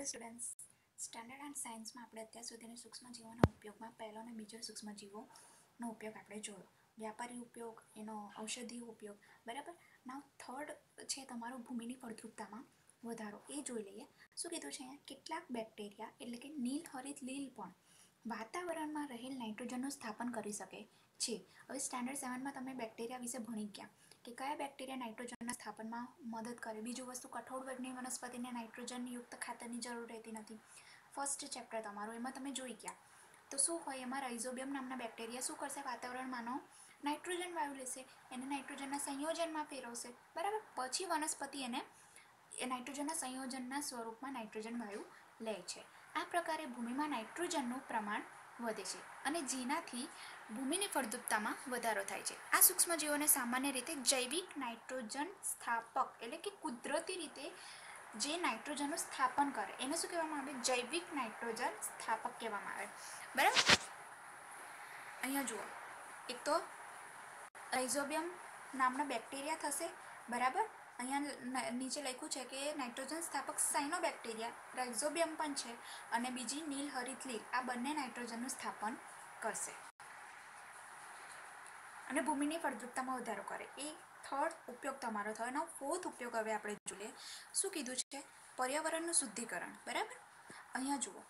Hello students standard and સાયન્સમાં આપણે અત્યાર સુધીની સૂક્ષ્મજીવોના ઉપયોગમાં પહેલો અને બીજો સૂક્ષ્મજીવોનો ઉપયોગ આપણે જોયો. વ્યાપારી ઉપયોગ, એનો ઔષધીય ઉપયોગ, બરાબર? ના થર્ડ છે તમારો ભૂમિની ફળદ્રુપતામાં વધારો. એ જોઈ લઈએ. શું કીધું છે અહીંયા? કેટલાક બેક્ટેરિયા એટલે કે નીલ હરિત લીલ પણ વાતાવરણમાં રહેલ નાઇટ્રોજનનું સ્થાપન કરી શકે છે. હવે સ્ટાન્ડર્ડ સેવનમાં તમે બેક્ટેરિયા વિશે ભણી ગયા. કે કયા બેક્ટેરિયા નાઇટ્રોજનના સ્થાપનમાં મદદ કરે? બીજું વસ્તુ, કઠોળ વર્ગની વનસ્પતિને નાઇટ્રોજન યુક્ત ખાતરની જરૂર રહેતી નથી. ફર્સ્ટ ચેપ્ટર તમારું, એમાં તમે જોઈ ગયા. તો શું હોય, એમાં રાઇઝોબિયમ નામના બેક્ટેરિયા શું કરશે? વાતાવરણમાંનો નાઇટ્રોજન વાયુ લેશે, એને નાઇટ્રોજનના સંયોજનમાં ફેરવશે. બરાબર? પછી વનસ્પતિ એને, એ નાઇટ્રોજનના સંયોજનના સ્વરૂપમાં નાઇટ્રોજન વાયુ લે છે. આ પ્રકારે ભૂમિમાં નાઇટ્રોજનનું પ્રમાણ વધે છે. અને જેનાથી ભૂમિની ફળદ્રુપતામાં વધારો થાય છે. આ સૂક્ષ્મજીવોને સામાન્ય રીતે જૈવિક નાઇટ્રોજન સ્થાપક એટલે કે કુદરતી રીતે જે નાઇટ્રોજનનું સ્થાપન કરે, એને શું કહેવામાં આવે? જૈવિક નાઇટ્રોજન સ્થાપક કહેવામાં આવે. બરાબર? અહીંયા જુઓ. એક તો રાઇઝોબિયમ નામનો બેક્ટેરિયા થશે, બરાબર? અહીંયા નીચે લખ્યું છે કે નાઇટ્રોજન સ્થાપક સાઇનો બેક્ટેરિયા રાઇઝોબિયમ પણ છે, અને બીજી નીલ હરિત લીલ, આ બંને નાઇટ્રોજનનું સ્થાપન કરશે. અને ભૂમિની ફળદ્રુપતામાં વધારો કરે. એ થર્ડ ઉપયોગ તમારો થયો. એનો ફોર્થ ઉપયોગ હવે આપણે જોઈએ. શું કીધું છે? પર્યાવરણનું શુદ્ધિકરણ. બરાબર? અહીંયા જુઓ.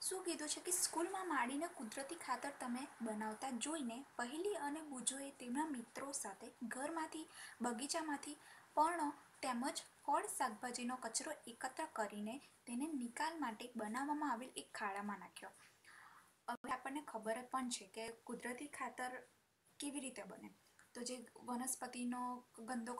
શું કીધું છે કે સ્કૂલમાં માંડીને કુદરતી ખાતર તમે બનાવતા જોઈને પહેલી અને બુજોએ તેમના મિત્રો સાથે ઘરમાંથી, બગીચામાંથી પર્ણો તેમજ ફળ, શાકભાજીનો કચરો એકત્ર કરીને તેને નિકાલ માટે બનાવવામાં આવેલ એક ખાડામાં નાખ્યો. હવે આપણને ખબર પણ છે કે કુદરતી ખાતર કેવી રીતે બને? તો જે વનસ્પતિનો ગંદો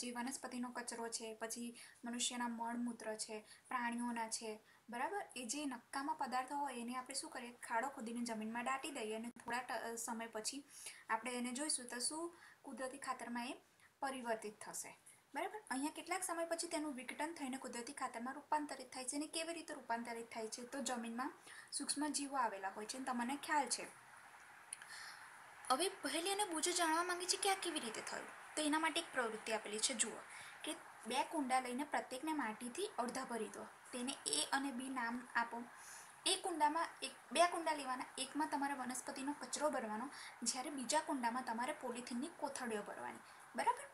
જે વનસ્પતિનો કચરો છે, પછી મનુષ્યના મળમૂત્ર છે, પ્રાણીઓના છે, બરાબર? એ જે નક્કામાં પદાર્થો હોય એને આપણે શું કરીએ? ખાડો ખોદીને જમીનમાં દાટી દઈએ અને થોડા સમય પછી આપણે એને જોઈશું તો શું કુદરતી ખાતરમાં એ પરિવર્તિત થશે. બરાબર? અહીંયા કેટલાક સમય પછી તેનું વિઘટન થઈને કુદરતી ખાતરમાં રૂપાંતરિત થાય છે અને કેવી રીતે રૂપાંતરિત થાય છે? તો જમીનમાં સૂક્ષ્મ જીવો આવેલા હોય છે તમને ખ્યાલ છે. હવે પહેલી અને બુજો જાણવા માંગે છે કે આ કેવી રીતે થયું? તો એના માટે એક પ્રવૃત્તિ આપેલી છે, જુઓ. કે બે કુંડા લઈને પ્રત્યેકને માટીથી અડધા ભરી દો. તેને એ અને બી નામ આપો. એ કુંડામાં એક, બે કુંડા લેવાના. એકમાં તમારે વનસ્પતિનો કચરો ભરવાનો. જ્યારે બીજા કુંડામાં તમારે પોલિથીનની કોથળીઓ ભરવાની. બરાબર?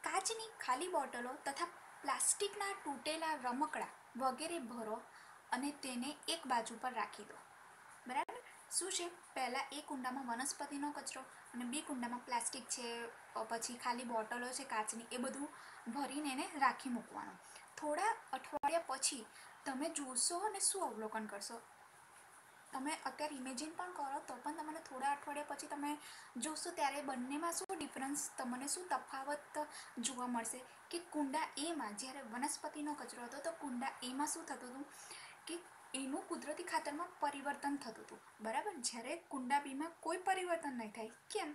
કાચની ખાલી બોટલો તથા પ્લાસ્ટિકના તૂટેલા રમકડા વગેરે ભરો અને તેને એક બાજુ પર રાખી દો. બરાબર? શું છે? પહેલાં એ કુંડામાં વનસ્પતિનો કચરો અને બી કુંડામાં પ્લાસ્ટિક છે પછી ખાલી બોટલો છે, કાચની, એ બધું ભરીને એને રાખી મૂકવાનું. થોડા અઠવાડિયા પછી તમે જોશો અને શું અવલોકન કરશો? તમે અત્યારે ઇમેજિન પણ કરો તો પણ તમને થોડા અઠવાડિયા પછી તમે જોશો ત્યારે બંનેમાં શું ડિફરન્સ તમને શું તફાવત જોવા મળશે કે કુંડા એમાં, જ્યારે વનસ્પતિનો કચરો હતો તો કુંડા એમાં શું થતું હતું કે એનું કુદરતી ખાતરમાં પરિવર્તન થતું હતું. બરાબર? જ્યારે કુંડા બીમાં કોઈ પરિવર્તન નહીં થાય. કેમ?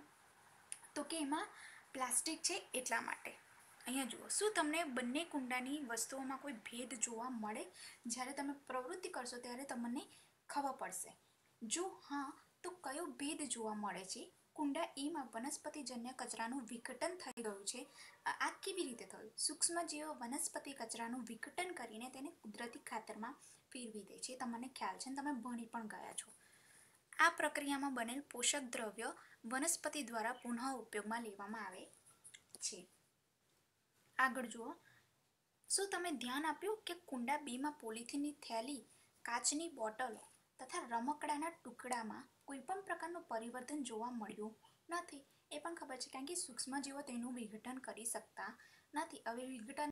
તો કે એમાં પ્લાસ્ટિક છે એટલા માટે. અહીંયા જુઓ. શું તમને બંને કુંડાની વસ્તુઓમાં કોઈ ભેદ જોવા મળે? જ્યારે તમે પ્રવૃત્તિ કરશો ત્યારે તમને ખબર પડશે. જો હા, તો કયો ભેદ જોવા મળે છે? કુંડા એમાં વનસ્પતિજન્ય કચરાનું વિઘટન થઈ ગયું છે. આ કેવી રીતે થયું? સૂક્ષ્મજીવો વનસ્પતિ કચરાનું વિઘટન કરીને તેને કુદરતી ખાતરમાં ફેરવી દે છે. તમને ખ્યાલ છે તમે ભણી પણ ગયા છો. આ પ્રક્રિયામાં બનેલ પોષક દ્રવ્ય વનસ્પતિ દ્વારા પુનઃ ઉપયોગમાં લેવામાં આવે છે. આગળ જુઓ. શું તમે ધ્યાન આપ્યું કે કુંડા બીમાં પોલિથીનની થેલી, કાચની બોટલો તથા રમકડાના ટુકડામાં કોઈ પણ પ્રકારનું પરિવર્તન જોવા મળ્યું નથી? એ પણ ખબર છે, કારણ કે સૂક્ષ્મજીવો તેનું વિઘટન કરી શકતા નથી. હવે વિઘટન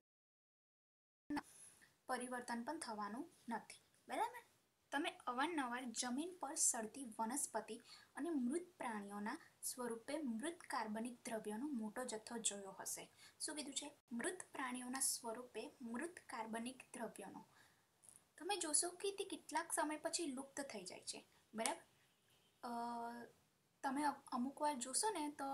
પરિવર્તન પણ થવાનું નથી. બરાબર? તમે અવારનવાર જમીન પર સડતી વનસ્પતિ અને મૃત પ્રાણીઓના સ્વરૂપે મૃત કાર્બનિક દ્રવ્યનો મોટો જથ્થો જોયો હશે. શું કીધું છે? મૃત પ્રાણીઓના સ્વરૂપે મૃત કાર્બનિક દ્રવ્યનો. તમે જોશો કે તે કેટલાક સમય પછી લુપ્ત થઈ જાય છે. બરાબર? તમે અમુક વાર જોશો ને તો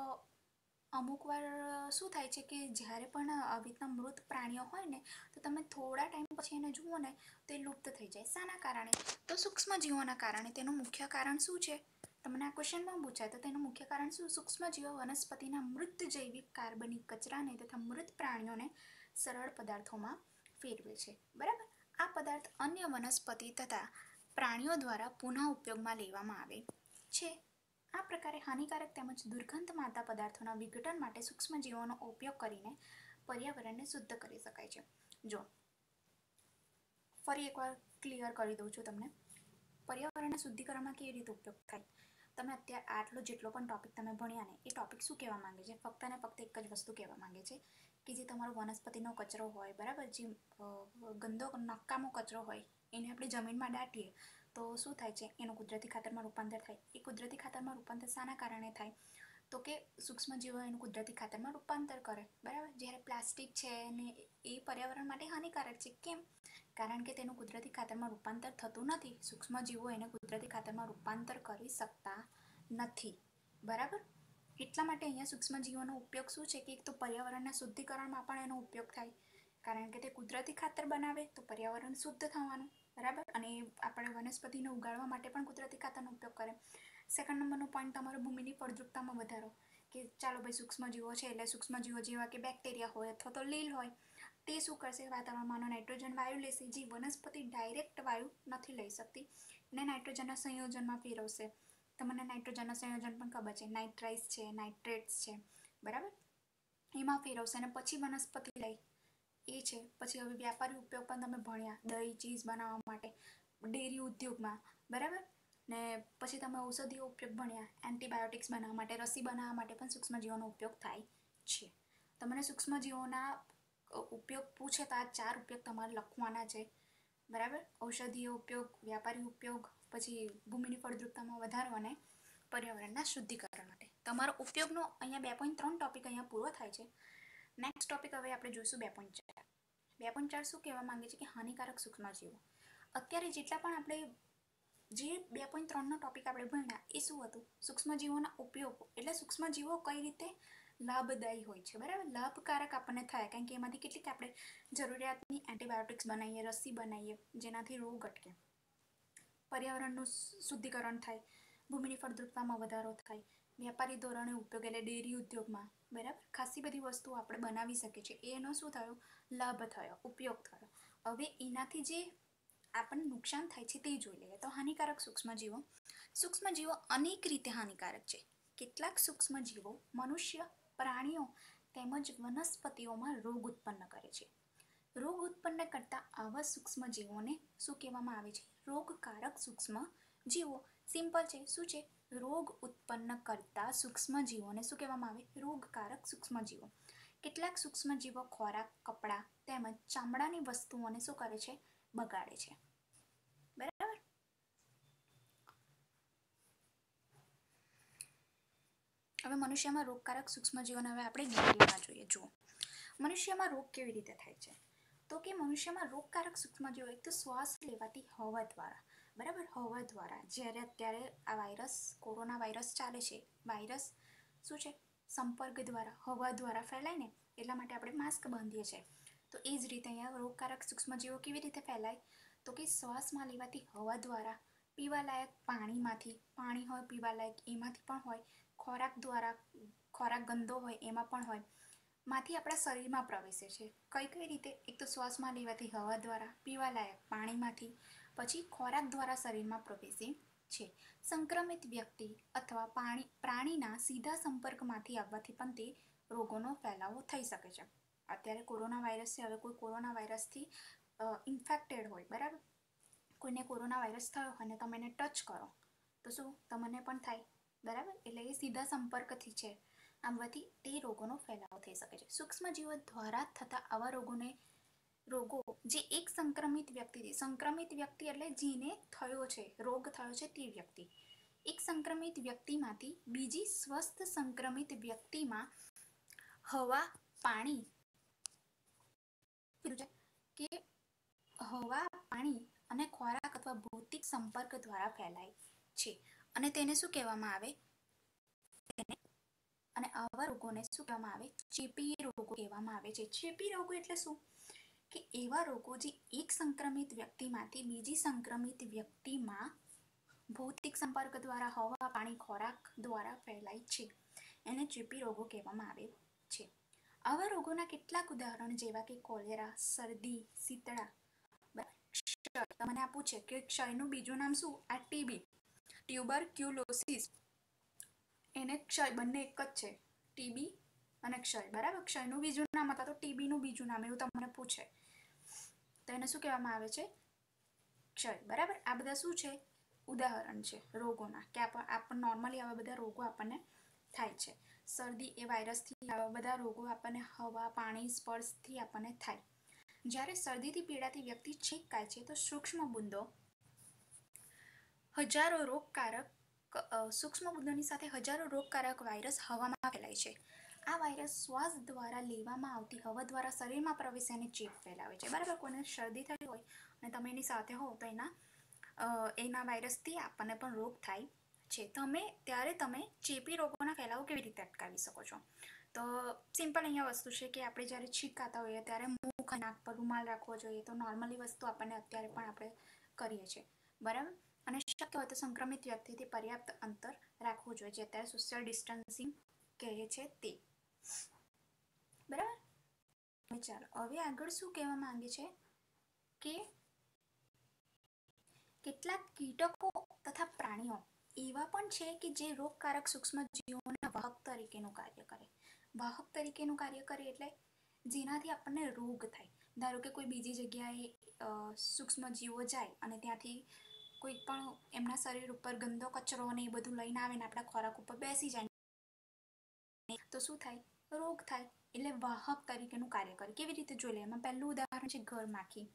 અમુક વાર શું થાય છે કે જ્યારે પણ આવી રીતના મૃત પ્રાણીઓ હોય ને, તો તમે થોડા ટાઈમ પછી એને જુઓ ને, તે લુપ્ત થઈ જાય. શાના કારણે? તો સૂક્ષ્મજીવોના કારણે. તેનું મુખ્ય કારણ શું છે? તમને આ ક્વેશ્ચનમાં પૂછાય, તો તેનું મુખ્ય કારણ શું? સૂક્ષ્મજીવો વનસ્પતિના મૃત જૈવિક કાર્બનિક કચરાને તથા મૃત પ્રાણીઓને સરળ પદાર્થોમાં ફેરવે છે. બરાબર? આ પદાર્થ અન્ય વનસ્પતિ તથા પ્રાણીઓ દ્વારા પુનઃ ઉપયોગમાં લેવામાં આવે છે. આ પ્રકારે હાનિકારક તેમજ દુર્ગંધ માતા પદાર્થોના વિઘટન માટે સૂક્ષ્મજીવોનો ઉપયોગ કરીને પર્યાવરણને શુદ્ધ કરી શકાય છે. જો, ફરી એકવાર ક્લિયર કરી દઉં છું તમને. પર્યાવરણના શુદ્ધિકરણમાં કેવી રીતે ઉપયોગ થાય? તમે અત્યારે આટલો જેટલો પણ ટોપિક તમે ભણ્યા ને, એ ટોપિક શું કહેવા માંગે છે? ફક્ત ને ફક્ત એક જ વસ્તુ કહેવા માંગે છે કે જે તમારો વનસ્પતિનો કચરો હોય, બરાબર? જે ગંદો, નકામો કચરો હોય, એને આપણે જમીનમાં દાટીએ તો શું થાય છે? એનું કુદરતી ખાતરમાં રૂપાંતર થાય. એ કુદરતી ખાતરમાં રૂપાંતર શાના કારણે થાય? તો કે સૂક્ષ્મજીવો એનું કુદરતી ખાતરમાં રૂપાંતર કરે. બરાબર? જ્યારે પ્લાસ્ટિક છે ને એ પર્યાવરણ માટે હાનિકારક છે. કેમ? કારણ કે તેનું કુદરતી ખાતરમાં રૂપાંતર થતું નથી. સૂક્ષ્મજીવો એને કુદરતી ખાતરમાં રૂપાંતર કરી શકતા નથી. બરાબર? એટલા માટે અહીંયા સૂક્ષ્મજીવોનો ઉપયોગ શું છે? કે એક તો પર્યાવરણના શુદ્ધિકરણમાં પણ એનો ઉપયોગ થાય. કારણ કે તે કુદરતી ખાતર બનાવે તો પર્યાવરણ શુદ્ધ થવાનું, બરાબર? અને આપણે વનસ્પતિને ઉગાડવા માટે પણ કુદરતી ખાતરનો ઉપયોગ કરે. સેકન્ડ નંબરનો પોઈન્ટ તમારો ભૂમિની ફળદ્રુપતામાં વધારો. કે ચાલો ભાઈ સૂક્ષ્મજીવો છે એટલે સૂક્ષ્મજીવો જેવા કે બેક્ટેરિયા હોય અથવા તો લીલ હોય, તે શું કરશે? વાતાવરણમાંનો નાઇટ્રોજન વાયુ લેશે જે વનસ્પતિ ડાયરેક્ટ વાયુ નથી લઈ શકતી ને નાઇટ્રોજનના સંયોજનમાં ફેરવશે. તમને નાઇટ્રોજનના સંયોજન પણ ખબર છે. નાઇટ્રાઇસ છે નાઇટ્રેટ્સ છે, બરાબર? એમાં ફેરવશે અને પછી વનસ્પતિ લઈ એ છે. પછી હવે વ્યાપારી ઉપયોગ પણ તમે ભણ્યા દહીં, ચીઝ બનાવવા માટે, ડેરી ઉદ્યોગમાં, બરાબર? ને પછી તમે ઔષધિઓ ઉપયોગ ભણ્યા, એન્ટીબાયોટિક્સ બનાવવા માટે, રસી બનાવવા માટે પણ સૂક્ષ્મજીવોનો ઉપયોગ થાય છે. તમને સૂક્ષ્મજીવોના ઉપયોગ પૂછે તો આ ચાર ઉપયોગ તમારે લખવાના છે, બરાબર? ઔષધીય ઉપયોગ, વ્યાપારી ઉપયોગ, પછી ભૂમિની ફળદ્રુપતામાં વધારો અને પર્યાવરણના શુદ્ધિકરણ માટે. તમારો ઉપયોગનો અહીંયા બે પોઈન્ટ ત્રણ ટોપિક અહીંયા પૂરો થાય છે. નેક્સ્ટ ટોપિક હવે આપણે જોઈશું બે પોઈન્ટ ચાર. બે પોઈન્ટ ચાર શું કહેવા માંગે છે કે હાનિકારક સૂક્ષ્મજીવો અત્યારે જેટલા પણ આપણે જે બે પોઈન્ટ ત્રણનો ટોપિક આપણે ભણ્યા, એ શું હતું? સૂક્ષ્મજીવોના ઉપયોગો. એટલે સૂક્ષ્મજીવો કઈ રીતે લાભદાયી હોય છે? બરાબર? લાભકારક આપણને થાય. કારણ કે એમાંથી કેટલીક આપણે જરૂરિયાતની એન્ટીબાયોટિક્સ બનાવીએ, રસી બનાવીએ, જેનાથી રોગ અટકે. પર્યાવરણનું શુદ્ધિકરણ થાય. ભૂમિની ફળદ્રુપતામાં વધારો થાય. વ્યાપારી ધોરણે ઉપયોગ એટલે ડેરી ઉદ્યોગમાં, બરાબર? ખાસી બધી વસ્તુઓ આપણે બનાવી શકીએ છીએ. એનો શું થયો? લાભ થયો, ઉપયોગ થયો. હવે એનાથી જે આપણને નુકસાન થાય છે તે જોઈ લઈએ. તો હાનિકારક સૂક્ષ્મજીવો. સૂક્ષ્મજીવો અનેક રીતે હાનિકારક છે. કેટલાક સૂક્ષ્મજીવો મનુષ્ય, પ્રાણીઓ તેમજ વનસ્પતિઓમાં રોગ ઉત્પન્ન કરે છે. રોગ ઉત્પન્ન કરતા આવા સૂક્ષ્મજીવોને શું કહેવામાં આવે છે? રોગકારક સૂક્ષ્મ જીવો સિમ્પલ છે. શું છે? રોગ ઉત્પન્ન કરતા સૂક્ષ્મજીવોને શું કહેવામાં આવે? રોગકારક સૂક્ષ્મજીવો. કેટલાક સૂક્ષ્મજીવો ખોરાક, કપડાં તેમજ ચામડાની વસ્તુઓને શું કરે છે? બગાડે છે. બરાબર? હવે મનુષ્યમાં રોગકારક સૂક્ષ્મજીવોને હવે આપણે ડિટેલમાં જોઈએ. જુઓ. મનુષ્યમાં રોગ કેવી રીતે થાય છે? તો કે મનુષ્યમાં રોગકારક સૂક્ષ્મજીવો એક તો શ્વાસ લેવાતી હવા દ્વારા બરાબર? હવા દ્વારા. જ્યારે અત્યારે આ વાયરસ, કોરોના વાયરસ ચાલે છે, વાયરસ શું છે? સંપર્ક દ્વારા, હવા દ્વારા ફેલાય ને, એટલા માટે આપણે માસ્ક બાંધીએ છીએ. તો એ જ રીતે અહીંયા રોગકારક સૂક્ષ્મજીવો કેવી રીતે ફેલાય? તો કે શ્વાસમાં લેવાતી હવા દ્વારા પીવાલાયક પાણીમાંથી, પાણી હોય, પીવાલાયક એમાંથી પણ હોય, ખોરાક દ્વારા, ખોરાક ગંદો હોય, એમાં પણ હોય, માંથી આપણા શરીરમાં પ્રવેશે છે. કઈ કઈ રીતે? એક તો શ્વાસમાં લેવાતી હવા દ્વારા પીવાલાયક પાણીમાંથી પછી ખોરાક દ્વારા શરીરમાં પ્રવેશે છે. સંક્રમિત વ્યક્તિ અથવા પાણી, પ્રાણીના સીધા સંપર્કમાંથી આવવાથી પણ તે રોગોનો ફેલાવો થઈ શકે છે. અત્યારે કોરોના વાયરસ છે, હવે કોઈ કોરોના વાયરસથી ઇન્ફેક્ટેડ હોય, બરાબર? કોઈને કોરોના વાયરસ થયો અને તમે એને ટચ કરો, તો શું તમને પણ થાય, બરાબર? એટલે એ સીધા સંપર્કથી છે. આવવાથી તે રોગોનો ફેલાવો થઈ શકે છે. સૂક્ષ્મજીવો દ્વારા થતા આવા રોગોને રોગો જે એક સંક્રમિત વ્યક્તિથી સંક્રમિત વ્યક્તિ એટલે જેને થયો છે, રોગ થયો છે તે વ્યક્તિ. એક સંક્રમિત વ્યક્તિમાંથી બીજી સ્વસ્થ સંક્રમિત વ્યક્તિમાં હવા, પાણી કે હવા, પાણી અને ખોરાક અથવા ભૌતિક સંપર્ક દ્વારા ફેલાય છે. અને તેને શું કહેવામાં આવે? અને આવા રોગોને શું કહેવામાં આવે? ચેપી રોગો કહેવામાં આવે છે. ચેપી રોગો એટલે શું? કે એવા રોગો જે એક સંક્રમિત વ્યક્તિમાંથી બીજી સંક્રમિત વ્યક્તિમાં ભૌતિક સંપર્ક દ્વારા હવા, પાણી, ખોરાક દ્વારા ફેલાય છે. એને ચેપી રોગો કહેવામાં આવે છે. આવા રોગોના કેટલાક ઉદાહરણ જેવા કે કોલેરા, શરદી, શીતળા. ક્ષય. તમને આપું છે કે ક્ષયનું બીજું નામ શું? આ ટીબી ટ્યુબર ક્યુલોસિસ એને ક્ષય બંને એક જ છે. ટીબી અને ક્ષય. બરાબર? ક્ષયનું બીજું નામ અથવા તો ટીબીનું બીજું નામ એવું તમને પૂછે. તો એને શું કહેવામાં આવે છે? ક્ષય. બરાબર? આ બધા શું છે? ઉદાહરણ છે રોગોના, કે આપણને નોર્મલી આવા બધા રોગો આપણને થાય છે. શરદી એ વાયરસથી આવા બધા રોગો આપણને હવા, પાણી, સ્પર્શથી આપણને થાય. જ્યારે શરદીથી પીડાતી વ્યક્તિ છીંક કાય છે, તો સૂક્ષ્મ બુંદો હજારો રોગકારક સૂક્ષ્મ બુંદોની સાથે હજારો રોગકારક વાયરસ હવામાં ફેલાય છે. આ વાયરસ શ્વાસ દ્વારા લેવામાં આવતી હવા દ્વારા શરીરમાં પ્રવેશે અને ચેપ ફેલાવે છે. બરાબર, કોઈને શરદી થઈ હોય અને તમે એની સાથે હો તો એના એના વાયરસથી આપણને પણ રોગ થાય છે. તમે, ત્યારે તમે ચેપી રોગોના ફેલાવો કેવી રીતે અટકાવી શકો છો? તો સિમ્પલ અહીંયા વસ્તુ છે કે આપણે જ્યારે છીંકાતા હોઈએ ત્યારે મુખ નાક પર રૂમાલ રાખવો જોઈએ તો નોર્મલી વસ્તુ આપણને અત્યારે પણ આપણે કરીએ છીએ. બરાબર? અને શક્ય હોય તો સંક્રમિત વ્યક્તિથી પર્યાપ્ત અંતર રાખવું જોઈએ. જે અત્યારે સોશિયલ ડિસ્ટન્સિંગ કહે છે તે. બરાબર? ચાલો હવે આગળ શું કહેવા માંગે છે? કે કેટલાક કીટકો તથા પ્રાણીઓ એવા પણ છે કે જે રોગકારક સૂક્ષ્મ જીવોના વાહક તરીકેનું કાર્ય કરે. વાહક તરીકેનું કાર્ય કરે એટલે જેનાથી આપણને રોગ થાય. ધારો કે કોઈ બીજી જગ્યાએ સૂક્ષ્મ જીવો જાય અને ત્યાંથી કોઈ પણ એમના શરીર ઉપર ગંદો કચરો ને એ બધું લઈને આવે ને આપણા ખોરાક ઉપર બેસી જાય. તો શું થાય? રોગ થાય એટલે વાહક તરીકેનું કાર્ય કરે. કેવી રીતે જોઈ લે એમાં પહેલું ઉદાહરણ છે ઘર માખી.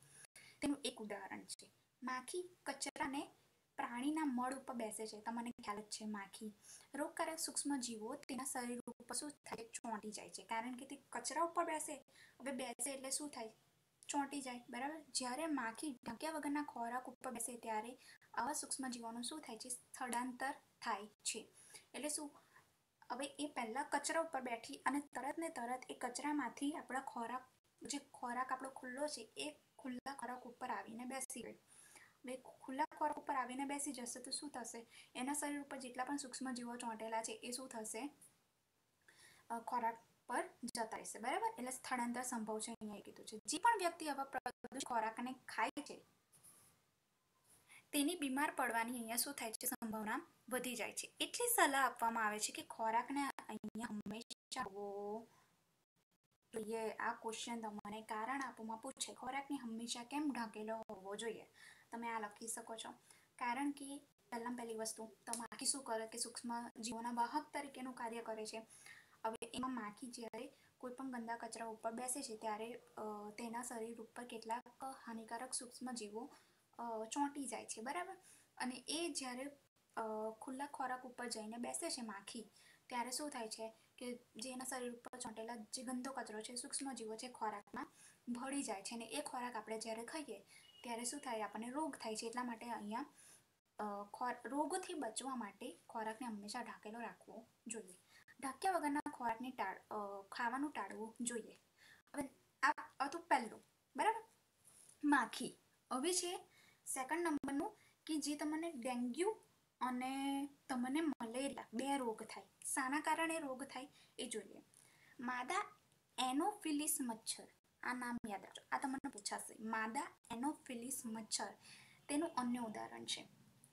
તેનું એક ઉદાહરણ છે. માખી કચરાને પ્રાણીના મળ ઉપર બેસે છે. તમને ખ્યાલ જ છે માખી. રોગકારક સૂક્ષ્મ જીવો તેના શરીર ઉપર શું થાય? ચોંટી જાય છે. કારણ કે તે કચરા ઉપર બેસે. હવે બેસે એટલે શું થાય? ચોંટી જાય. બરાબર? જ્યારે માખી ઢાંક્યા વગરના ખોરાક ઉપર બેસે ત્યારે આવા સૂક્ષ્મ જીવોનું શું થાય છે? સ્થળાંતર થાય છે. એટલે શું? હવે એ પહેલાં કચરા ઉપર બેઠી અને તરત ને તરત એ કચરામાંથી આપણા ખોરાક, જે ખોરાક આપણો ખુલ્લો છે, એ ખુલ્લા ખોરાક ઉપર આવીને બેસી ગઈ હવે ખુલ્લા ખોરાક ઉપર આવીને બેસી જશે તો શું થશે? એના શરીર ઉપર જેટલા પણ સૂક્ષ્મ જીવો ચોંટેલા છે, એ શું થશે? ખોરાક પર જતા રહેશે. બરાબર? એટલે સ્થળાંતર સંભવ છે, અહીંયા કીધું છે. જે પણ વ્યક્તિ આવા પ્રદૂષિત ખોરાકને ખાય છે તેની બીમાર પડવાની અહીંયા શું થાય છે? સંભાવના વધી જાય છે. એટલી સલાહ આપવામાં આવે છે કે ખોરાકને અહીંયા હંમેશા જોઈએ. આ ક્વેશ્ચન તમને કારણ આપવામાં પૂછે. ખોરાકને હંમેશા કેમ ઢાંકેલો હોવો જોઈએ? તમે આ લખી શકો છો. કારણ કે પહેલાં પહેલી વસ્તુ તો માખી શું કરે કે સૂક્ષ્મ જીવોના વાહક તરીકેનું કાર્ય કરે છે. હવે એમાં માખી જ્યારે કોઈ પણ ગંદા કચરા ઉપર બેસે છે, ત્યારે તેના શરીર ઉપર કેટલાક હાનિકારક સૂક્ષ્મ જીવો ચોંટી જાય છે, બરાબર? અને એ જ્યારે ખુલ્લા ખોરાક ઉપર જઈને બેસે છે માખી, ત્યારે શું થાય છે કે જે એના શરીર ઉપર ચોંટેલા જે ગંદો કચરો છે, સૂક્ષ્મ જીવો છે ખોરાકમાં ભળી જાય છે અને એ ખોરાક આપણે જ્યારે ખાઈએ, ત્યારે શું થાય, આપણને રોગ થાય છે, એટલા માટે અહીંયા રોગોથી બચવા માટે ખોરાકને હંમેશા ઢાંકેલો રાખવો જોઈએ. ઢાંક્યા વગરના ખોરાકને ટાળ ખાવાનું ટાળવું જોઈએ. હવે આ તો પહેલું, બરાબર? માખી, હવે છે સેકન્ડ નંબરનું કે જે તમને ડેન્ગ્યુ અને તમને મલેરિયા, બે રોગ થાય. શાના કારણે રોગ થાય એ જોઈએ. માદા એનોફિલિસ મચ્છર. આ નામ યાદ રાખજો. આ તમને પૂછાશે. માદા એનોફિલિસ મચ્છર. તેનું અન્ય ઉદાહરણ છે.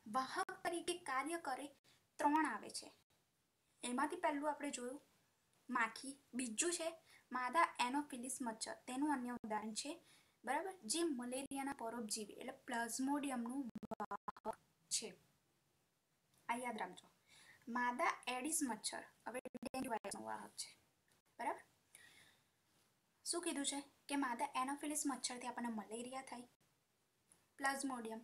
વાહક તરીકે કાર્ય કરે ત્રણ આવે છે. એમાંથી પહેલું આપણે જોયું. માખી. બીજું છે માદા એનોફિલિસ મચ્છર. તેનું અન્ય ઉદાહરણ છે બરાબર? જે મલેરિયાના પરોપજીવી એટલે પ્લાઝ્મોડિયમનું વાહક છે. આ યાદ રાખજો. માદા એડિસ મચ્છર, હવે ડેન્ગ્યુ વાયરસનું વાહક છે. બરાબર? શું કીધું છે? કે માદા એનોફિલિસ મચ્છરથી આપણને મલેરિયા થાય, પ્લાઝ્મોડિયમ,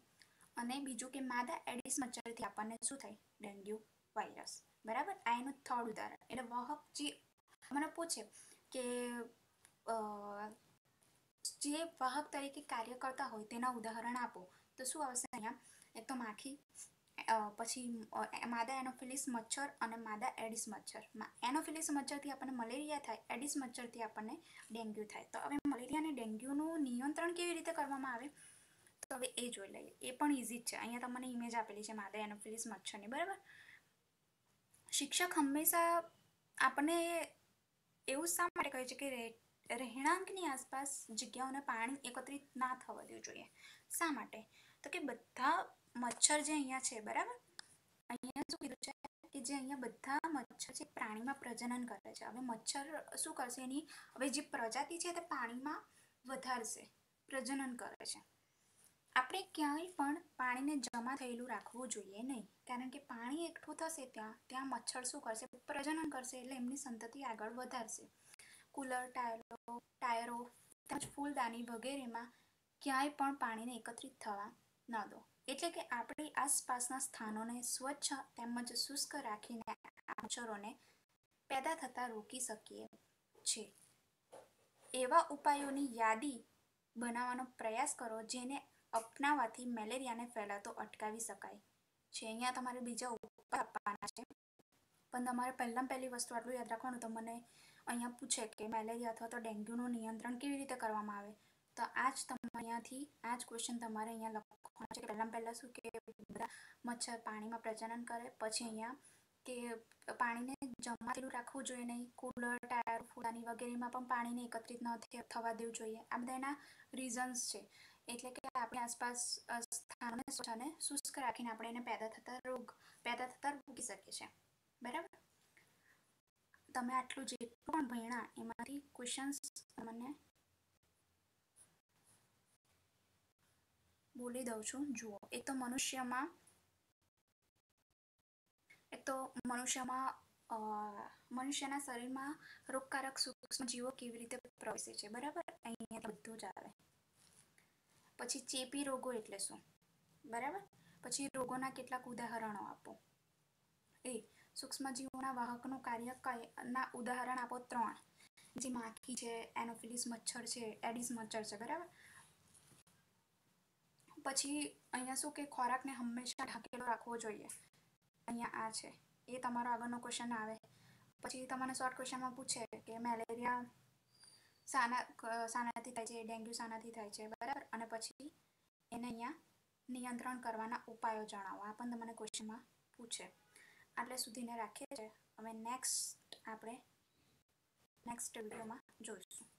અને બીજું કે માદા એડિસ મચ્છરથી આપણને શું થાય? Dengue virus. બરાબર? આ એનું થર્ડ ઉદાહરણ. એટલે વાહક જે, મને પૂછે કે જે વાહક તરીકે કાર્ય કરતા હોય તેના ઉદાહરણ આપો. તો શું આવશે અહીંયા? એક તો માખી પછી માદા એનોફિલિસ મચ્છર અને માદા એડિસ મચ્છર. એનોફિલિસ મચ્છરથી આપણને મલેરિયા થાય, એડિસ મચ્છરથી આપણને ડેન્ગ્યુ થાય. તો હવે મલેરિયા અને ડેન્ગ્યુનું નિયંત્રણ કેવી રીતે કરવામાં આવે? તો હવે એ જોઈ લઈએ. એ પણ ઇઝી જ છે. અહીંયા તમને ઇમેજ આપેલી છે માદા એનોફિલિસ મચ્છરની. બરાબર? શિક્ષક હંમેશા આપણને એવું શા માટે કહે છે કે રહેણાંકની આસપાસ જગ્યાઓને પાણી એકત્રિત ના થવા દેવું જોઈએ. શા માટે? તો કે બધા મચ્છર જે અહીંયા છે, બરાબર? અહીંયા શું કીધું છે કે જે અહીંયા બધા મચ્છર છે પ્રાણીમાં પ્રજનન કરે છે. હવે મચ્છર શું કરશે એની? હવે જે પ્રજાતિ છે તે પાણીમાં વધારશે, પ્રજનન કરે છે. આપણે ક્યાંય પણ પાણીને જમા થયેલું રાખવું જોઈએ નહીં. કારણ કે પાણી એકઠું થશે ત્યાં ત્યાં મચ્છર શું કરશે? પ્રજનન કરશે એટલે એમની સંતતિ આગળ વધારશે. કુલર, ટાયરો ટાયરો તેમજ ફૂલદાની વગેરેમાં ક્યાંય પણ પાણીને એકત્રિત થવા ન દો. એટલે કે આપણી આસપાસના સ્થાનોને સ્વચ્છ તેમજ શુષ્ક રાખીને મચ્છરોને પેદા થતા રોકી શકીએ છીએ. એવા ઉપાયોની યાદી બનાવવાનો પ્રયાસ કરો જેને અપનાવવાથી મેલેરિયાને ફેલાતો અટકાવી શકાય. છે અહીંયા તમારે બીજા ઉપાય આપવાના છે. પણ તમારે પહેલાં પહેલી વસ્તુ આટલું યાદ રાખવાનું તો મને અહીંયા પૂછે કે મેલેરિયા અથવા તો ડેન્ગ્યુનું નિયંત્રણ કેવી રીતે કરવામાં આવે? તો આ જ તમારે અહીંયાથી આ જ ક્વેશ્ચન તમારે અહીંયા લખવાનો છે કે પહેલાં પહેલાં શું કે બધા મચ્છર પાણીમાં પ્રજનન કરે, પછી અહીંયા કે પાણીને જમા થયેલું રાખવું જોઈએ નહીં, કુલર, ટાયર ફૂલાની વગેરેમાં પણ પાણીને એકત્રિત ન થવા દેવું જોઈએ. આ બધા એના રીઝન્સ છે. એટલે કે આપણી આસપાસ સ્થાનોને સ્વચ્છ અને શુષ્ક રાખીને આપણે એને પેદા થતા રોગ, પેદા થતા રોકી શકીએ છીએ. બરાબર? તમે આટલું જેટલું પણ ભણ્યા, એમાંથી ક્વેશ્ચન્સ તમને બોલી દઉં છું. જુઓ એક તો મનુષ્યમાં એક તો મનુષ્યમાં મનુષ્યના શરીરમાં રોગકારક સૂક્ષ્મ જીવો કેવી રીતે પ્રવેશે છે, બરાબર? અહીંયા બધું જ આવે. પછી ચેપી રોગો એટલે શું? બરાબર? પછી રોગોના કેટલાક ઉદાહરણો આપો. એ સૂક્ષ્મજીવોના વાહકનું કાર્ય કયના ઉદાહરણ આપો ત્રણ. જે માખી છે, એનોફિલિસ મચ્છર છે, એડિસ મચ્છર છે, બરાબર? પછી અહીંયા શું કે ખોરાકને હંમેશા ઢાંકેલો રાખવો જોઈએ. અહીંયા આ છે. એ તમારો આગળનો ક્વેશ્ચન આવે. પછી તમને શોર્ટ ક્વેશ્ચનમાં પૂછે કે મેલેરિયા સાના, સાનાથી થાય છે, ડેન્ગ્યુ સાનાથી થાય છે, બરાબર? અને પછી એને અહીંયા નિયંત્રણ કરવાના ઉપાયો જણાવો. આ પણ તમને ક્વેશ્ચનમાં પૂછે. આટલે સુધીને રાખીએ છીએ. હવે નેક્સ્ટ આપણે નેક્સ્ટ વિડીયોમાં જોઈશું.